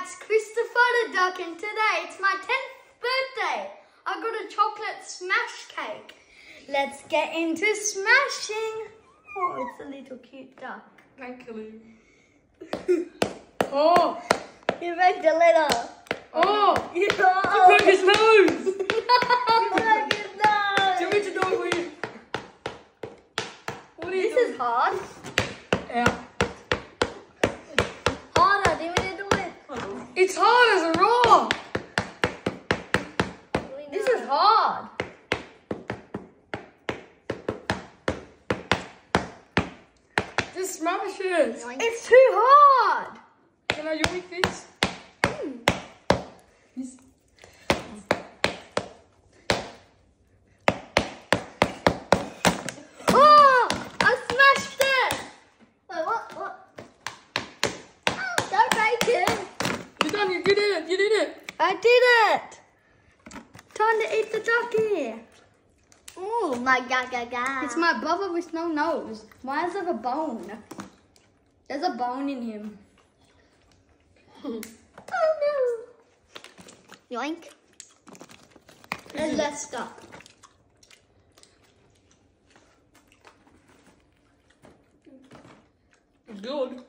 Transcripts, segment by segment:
it's Christopher the Duck and today it's my 10th birthday. I got a chocolate smash cake. Let's get into smashing. Oh, it's a little cute duck. Thank you. oh, You make the letter. oh, oh. You broke his nose. broke his nose. You want me to do it for you? What are you This doing? is hard. Yeah. Harder, do you want me to do it? It's hard as a rock. This is hard. Just smash it. It's too hard. Can I yoink this? Hmm. Yes. Oh, I smashed it. Wait, what? What? Oh, don't break it. You done. You did it. You did it. I did it. Time to eat the ducky. Oh my god, god, god. It's my brother with no nose. Why is there a bone? There's a bone in him. oh no. Yoink. And let's stop. It's good.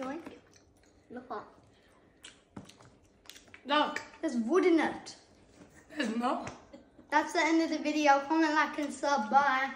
Yoink. Look up. Duck. There's wood in it. There's not. That's the end of the video. Comment, like, and sub. Bye.